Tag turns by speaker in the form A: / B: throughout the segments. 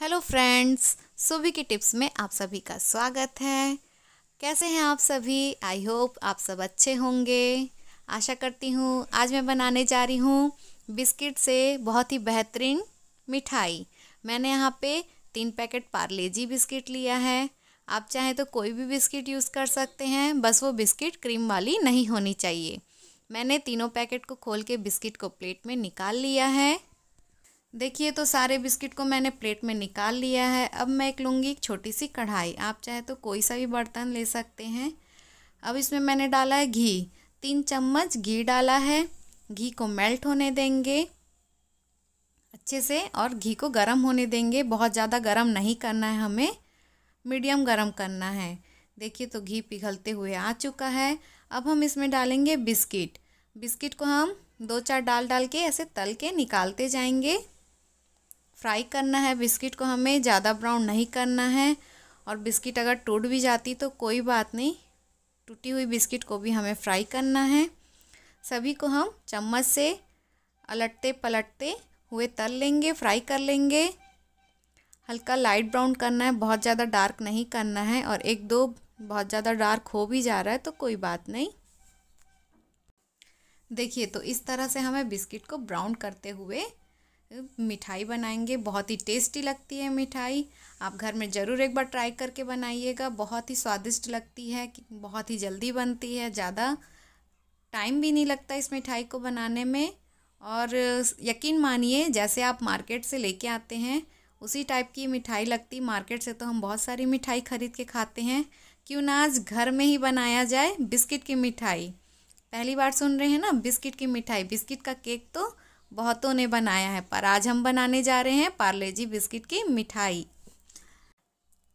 A: Hello friends सुबह की tips में आप सभी का स्वागत है। कैसे हैं आप सभी? आई होप आप सब अच्छे होंगे। आशा करती हूँ, आज मैं बनाने जा रही हूँ बिस्किट से बहुत ही बेहतरीन मिठाई। मैंने यहाँ पे तीन पैकेट पार्ले जी बिस्किट लिया है। आप चाहें तो कोई भी बिस्किट यूज़ कर सकते हैं, बस वो बिस्किट क्रीम वाली नहीं होनी चाहिए। मैंने तीनों पैकेट को खोल के बिस्किट को प्लेट में निकाल लिया है। देखिए तो सारे बिस्किट को मैंने प्लेट में निकाल लिया है। अब मैं एक लूँगी एक छोटी सी कढ़ाई। आप चाहे तो कोई सा भी बर्तन ले सकते हैं। अब इसमें मैंने डाला है घी। तीन चम्मच घी डाला है। घी को मेल्ट होने देंगे। अच्छे से। और घी को गर्म होने देंगे। बहुत ज़्यादा गर्म नहीं करना है हमें। मीडियम गर्म करना है। देखिए तो घी पिघलते हुए आ चुका है। अब हम इसमें डालेंगे बिस्किट। बिस्किट को हम दो चार डाल डाल के ऐसे तल के निकालते जाएँगे। फ्राई करना है, बिस्किट को हमें ज़्यादा ब्राउन नहीं करना है और बिस्किट अगर टूट भी जाती तो कोई बात नहीं, टूटी हुई बिस्किट को भी हमें फ्राई करना है। सभी को हम चम्मच से अलटते पलटते हुए तल लेंगे, फ्राई कर लेंगे। हल्का लाइट ब्राउन करना है, बहुत ज़्यादा डार्क नहीं करना है और एक दो बहुत ज़्यादा डार्क हो भी जा रहा है तो कोई बात नहीं। देखिए तो इस तरह से हमें बिस्किट को ब्राउन करते हुए मिठाई बनाएँगे। बहुत ही टेस्टी लगती है मिठाई। आप घर में ज़रूर एक बार ट्राई करके बनाइएगा। बहुत ही स्वादिष्ट लगती है बहुत ही जल्दी बनती है। ज़्यादा टाइम भी नहीं लगता इस मिठाई को बनाने में। और यकीन मानिए, जैसे आप मार्केट से लेके आते हैं, उसी टाइप की मिठाई लगती। मार्केट से तो हम बहुत सारी मिठाई ख़रीद के खाते हैं। क्यों ना आज घर में ही बनाया जाए बिस्किट की मिठाई। पहली बार सुन रहे हैं ना, बिस्किट की मिठाई। बिस्किट का केक तो बहुतों ने बनाया है पर आज हम बनाने जा रहे हैं पार्ले जी बिस्किट की मिठाई।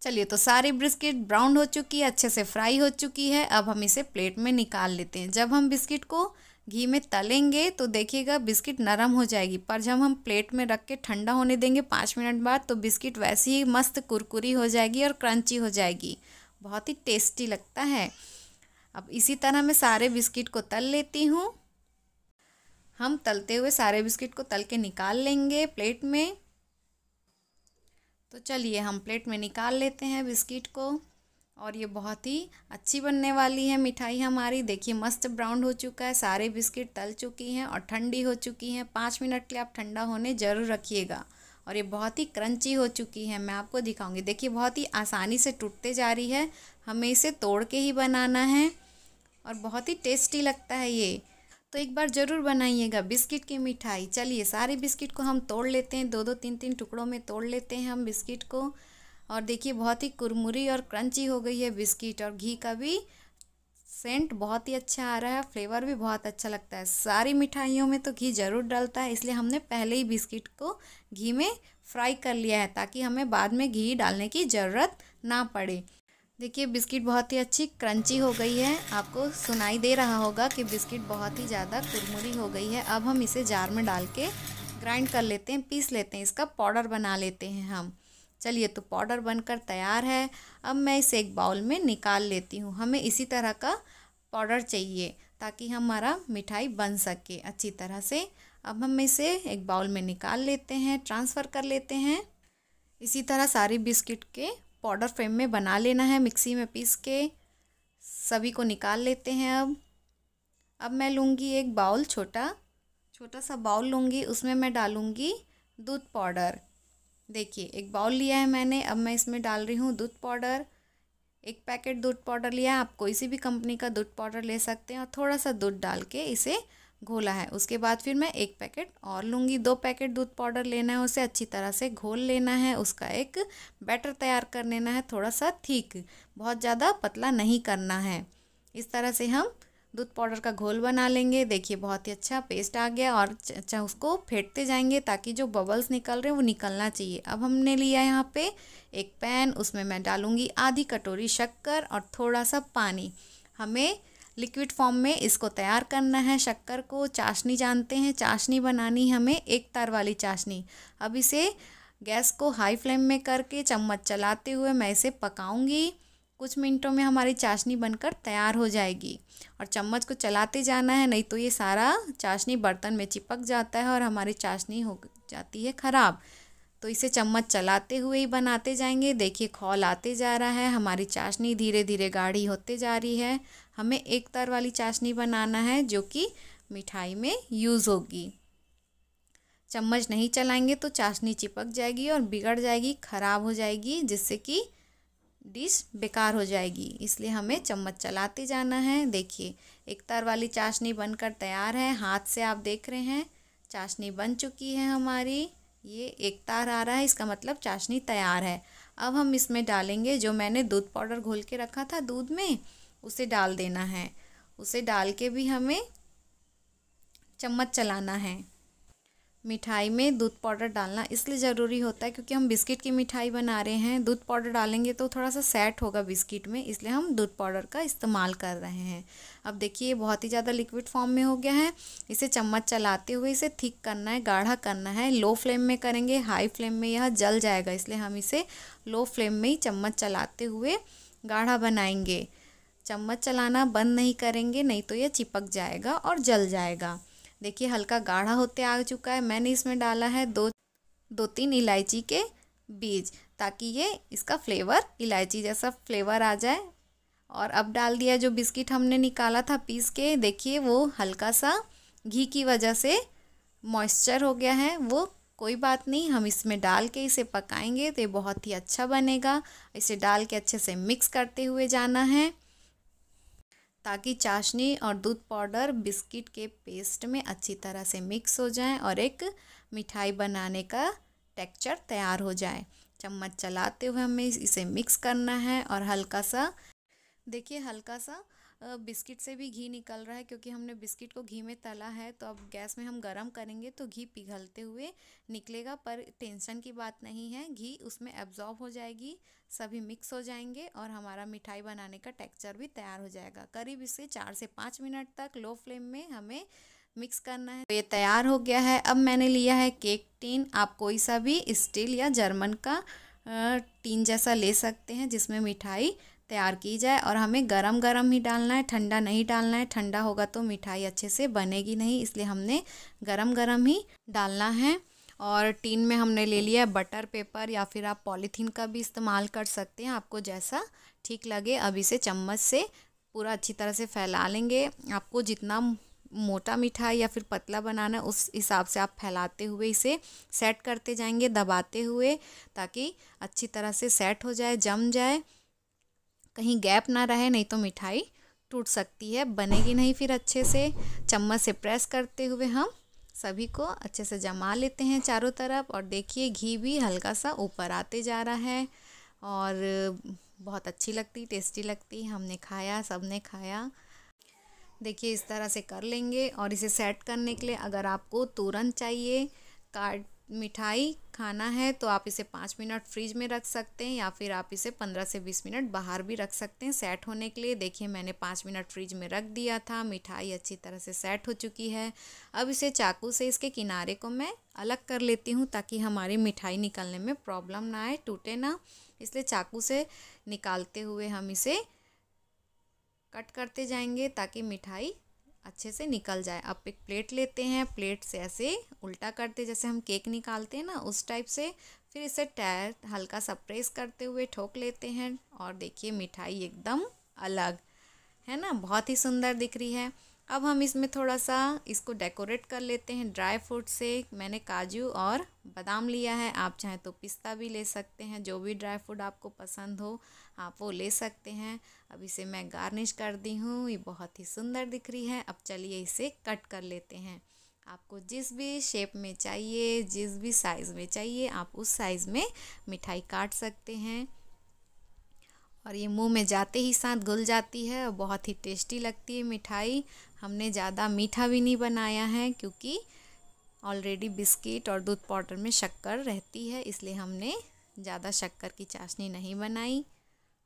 A: चलिए तो सारी बिस्किट ब्राउन हो चुकी है, अच्छे से फ्राई हो चुकी है। अब हम इसे प्लेट में निकाल लेते हैं। जब हम बिस्किट को घी में तलेंगे तो देखिएगा बिस्किट नरम हो जाएगी, पर जब हम प्लेट में रख के ठंडा होने देंगे पाँच मिनट बाद तो बिस्किट वैसे ही मस्त कुरकुरी हो जाएगी और क्रंची हो जाएगी। बहुत ही टेस्टी लगता है। अब इसी तरह मैं सारे बिस्किट को तल लेती हूँ। हम तलते हुए सारे बिस्किट को तल के निकाल लेंगे प्लेट में। तो चलिए हम प्लेट में निकाल लेते हैं बिस्किट को। और ये बहुत ही अच्छी बनने वाली है मिठाई हमारी। देखिए मस्त ब्राउन हो चुका है, सारे बिस्किट तल चुकी हैं और ठंडी हो चुकी हैं। पाँच मिनट के लिए आप ठंडा होने ज़रूर रखिएगा। और ये बहुत ही क्रंची हो चुकी है, मैं आपको दिखाऊँगी। देखिए बहुत ही आसानी से टूटते जा रही है। हमें इसे तोड़ के ही बनाना है और बहुत ही टेस्टी लगता है ये। तो एक बार ज़रूर बनाइएगा। बिस्किट की मिठाई। चलिए, सारे बिस्किट को हम तोड़ लेते हैं। दो दो तीन तीन टुकड़ों में तोड़ लेते हैं हम बिस्किट को। और देखिए, बहुत ही कुरमुरी और क्रंची हो गई है बिस्किट। और घी का भी सेंट बहुत ही अच्छा आ रहा है। फ्लेवर भी बहुत अच्छा लगता है। सारी मिठाइयों में तो घी ज़रूर डलता है। इसलिए हमने पहले ही बिस्किट को घी में फ्राई कर लिया है, ताकि हमें बाद में घी डालने की ज़रूरत ना पड़े। देखिए, बिस्किट बहुत ही अच्छी क्रंची हो गई है। आपको सुनाई दे रहा होगा कि बिस्किट बहुत ही ज़्यादा कुरमुरी हो गई है। अब हम इसे जार में डाल के ग्राइंड कर लेते हैं, पीस लेते हैं, इसका पाउडर बना लेते हैं हम। चलिए तो पाउडर बनकर तैयार है। अब मैं इसे एक बाउल में निकाल लेती हूँ। हमें इसी तरह का पाउडर चाहिए ताकि हमारा मिठाई बन सके अच्छी तरह से। अब हम इसे एक बाउल में निकाल लेते हैं, ट्रांसफ़र कर लेते हैं। इसी तरह सारी बिस्किट के पाउडर फ्रेम में बना लेना है मिक्सी में पीस के। सभी को निकाल लेते हैं अब। अब मैं लूँगी एक बाउल छोटा छोटा सा बाउल लूँगी, उसमें मैं डालूँगी दूध पाउडर देखिए, एक बाउल लिया है मैंने, अब मैं इसमें डाल रही हूँ दूध पाउडर एक पैकेट दूध पाउडर लिया है आप कोई सी भी कंपनी का दूध पाउडर ले सकते हैं और थोड़ा सा दूध डाल के इसे घोला है। उसके बाद फिर मैं एक पैकेट और लूँगी। दो पैकेट दूध पाउडर लेना है, उसे अच्छी तरह से घोल लेना है। उसका एक बैटर तैयार कर लेना है थोड़ा सा ठीक। बहुत ज़्यादा पतला नहीं करना है। इस तरह से हम दूध पाउडर का घोल बना लेंगे। देखिए, बहुत ही अच्छा पेस्ट आ गया और अच्छा उसको फेंटते जाएँगे ताकि जो बबल्स निकल रहे हैं, वो निकलना चाहिए। अब हमने लिया यहाँ पे एक पैन। उसमें मैं डालूँगी आधी कटोरी शक्कर और थोड़ा सा पानी। हमें लिक्विड फॉर्म में इसको तैयार करना है। शक्कर को चाशनी जानते हैं। चाशनी बनानी हमें एक तार वाली चाशनी। अब इसे गैस को हाई फ्लेम में करके चम्मच चलाते हुए मैं इसे पकाऊँगी। कुछ मिनटों में हमारी चाशनी बनकर तैयार हो जाएगी। और चम्मच को चलाते जाना है, नहीं तो ये सारा चाशनी बर्तन में चिपक जाता है और हमारी चाशनी हो जाती है ख़राब। तो इसे चम्मच चलाते हुए ही बनाते जाएँगे। देखिए, खौल आते जा रहा है। हमारी चाशनी धीरे धीरे गाढ़ी होते जा रही है। हमें एक तर वाली चाशनी बनाना है जो कि मिठाई में यूज़ होगी। चम्मच नहीं चलाएँगे तो चाशनी चिपक जाएगी और बिगड़ जाएगी, ख़राब हो जाएगी, जिससे कि डिश बेकार हो जाएगी। इसलिए हमें चम्मच चलाते जाना है। देखिए, एक तार वाली चाशनी बनकर तैयार है। हाथ से आप देख रहे हैं, चाशनी बन चुकी है हमारी। ये एक तार आ रहा है, इसका मतलब चाशनी तैयार है। अब हम इसमें डालेंगे जो मैंने दूध पाउडर घोल के रखा था दूध में। उसे डाल देना है। उसे डाल के भी हमें चम्मच चलाना है। मिठाई में दूध पाउडर डालना इसलिए ज़रूरी होता है क्योंकि हम बिस्किट की मिठाई बना रहे हैं। दूध पाउडर डालेंगे तो थोड़ा सा सेट होगा बिस्किट में, इसलिए हम दूध पाउडर का इस्तेमाल कर रहे हैं। अब देखिए, ये बहुत ही ज़्यादा लिक्विड फॉर्म में हो गया है। इसे चम्मच चलाते हुए इसे थिक करना है, गाढ़ा करना है। लो फ्लेम में करेंगे, हाई फ्लेम में यह जल जाएगा, इसलिए हम इसे लो फ्लेम में ही चम्मच चलाते हुए गाढ़ा बनाएँगे। चम्मच चलाना बंद नहीं करेंगे, नहीं तो यह चिपक जाएगा और जल जाएगा। देखिए, हल्का गाढ़ा होते आ चुका है। मैंने इसमें डाला है दो दो तीन इलायची के बीज ताकि ये इसका फ्लेवर, इलायची जैसा फ्लेवर आ जाए। और अब डाल दिया जो बिस्किट हमने निकाला था पीस के। देखिए, वो हल्का सा घी की वजह से मॉइस्चर हो गया है। वो कोई बात नहीं, हम इसमें डाल के इसे पकाएँगे तो ये बहुत ही अच्छा बनेगा। इसे डाल के अच्छे से मिक्स करते हुए जाना है। ताकि चाशनी और दूध पाउडर बिस्किट के पेस्ट में अच्छी तरह से मिक्स हो जाए और एक मिठाई बनाने का टेक्चर तैयार हो जाए। चम्मच चलाते हुए हमें इसे मिक्स करना है और हल्का सा, देखिए हल्का सा बिस्किट से भी घी निकल रहा है क्योंकि हमने बिस्किट को घी में तला है तो अब गैस में हम गरम करेंगे तो घी पिघलते हुए निकलेगा, पर टेंशन की बात नहीं है। घी उसमें एब्जॉर्ब हो जाएगी, सभी मिक्स हो जाएँगे और हमारा मिठाई बनाने का टेक्चर भी तैयार हो जाएगा। करीब इसे चार से पाँच मिनट तक लो फ्लेम में हमें मिक्स करना है। तो ये तैयार हो गया है। अब मैंने लिया है केक टीन आप कोई सा भी स्टील या जर्मन का टीन जैसा ले सकते हैं, जिसमें मिठाई तैयार की जाए और हमें गरम गरम ही डालना है, ठंडा नहीं डालना है। ठंडा होगा तो मिठाई अच्छे से बनेगी नहीं, इसलिए हमने गरम गरम ही डालना है। और टीन में हमने ले लिया है बटर, पेपर या फिर आप पॉलीथीन का भी इस्तेमाल कर सकते हैं, आपको जैसा ठीक लगे। अब इसे चम्मच से पूरा अच्छी तरह से फैला लेंगे। आपको जितना मोटा मिठाई या फिर पतला बनाना उस हिसाब से आप फैलाते हुए इसे सेट करते जाएँगे, दबाते हुए, ताकि अच्छी तरह से सेट हो जाए, जम जाए। कहीं गैप ना रहे, नहीं तो मिठाई टूट सकती है। बनेगी नहीं फिर अच्छे से। चम्मच से प्रेस करते हुए हम सभी को अच्छे से जमा लेते हैं चारों तरफ़ और देखिए घी भी हल्का सा ऊपर आते जा रहा है और बहुत अच्छी लगती, टेस्टी लगती। हमने खाया सबने खाया। देखिए इस तरह से कर लेंगे और इसे सेट करने के लिए अगर आपको तुरंत चाहिए काट मिठाई खाना है तो आप इसे पाँच मिनट फ्रिज में रख सकते हैं या फिर आप इसे पंद्रह से बीस मिनट बाहर भी रख सकते हैं सेट होने के लिए। देखिए, मैंने पाँच मिनट फ्रिज में रख दिया था, मिठाई अच्छी तरह से सेट हो चुकी है। अब इसे चाकू से इसके किनारे को मैं अलग कर लेती हूँ ताकि हमारी मिठाई निकलने में प्रॉब्लम ना आए, टूटे ना। इसलिए चाकू से निकालते हुए हम इसे कट करते जाएँगे ताकि मिठाई अच्छे से निकल जाए। अब एक प्लेट लेते हैं, प्लेट से ऐसे उल्टा करते जैसे हम केक निकालते हैं ना, उस टाइप से फिर इसे टायर हल्का सा प्रेस करते हुए ठोक लेते हैं और देखिए मिठाई एकदम अलग, है ना? बहुत ही सुंदर दिख रही है। अब हम इसमें थोड़ा सा इसको डेकोरेट कर लेते हैं ड्राई फ्रूट से। मैंने काजू और बादाम लिया है। आप चाहें तो पिस्ता भी ले सकते हैं। जो भी ड्राई फ्रूट आपको पसंद हो, आप वो ले सकते हैं। अब इसे मैं गार्निश कर दी हूँ। ये बहुत ही सुंदर दिख रही है। अब चलिए इसे कट कर लेते हैं। आपको जिस भी शेप में चाहिए, जिस भी साइज़ में चाहिए, आप उस साइज़ में मिठाई काट सकते हैं। और ये मुँह में जाते ही साथ घुल जाती है और बहुत ही टेस्टी लगती है मिठाई। हमने ज़्यादा मीठा भी नहीं बनाया है क्योंकि ऑलरेडी बिस्किट और दूध पाउडर में शक्कर रहती है, इसलिए हमने ज़्यादा शक्कर की चाशनी नहीं बनाई।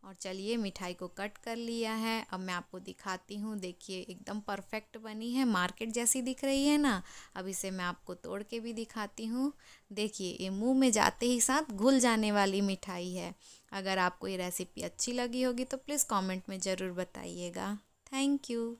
A: और चलिए मिठाई को कट कर लिया है। अब मैं आपको दिखाती हूँ। देखिए, एकदम परफेक्ट बनी है। मार्केट जैसी दिख रही है ना? अब इसे मैं आपको तोड़ के भी दिखाती हूँ। देखिए, ये मुँह में जाते ही साथ घुल जाने वाली मिठाई है। अगर आपको ये रेसिपी अच्छी लगी होगी तो प्लीज़ कमेंट में ज़रूर बताइएगा। Thank you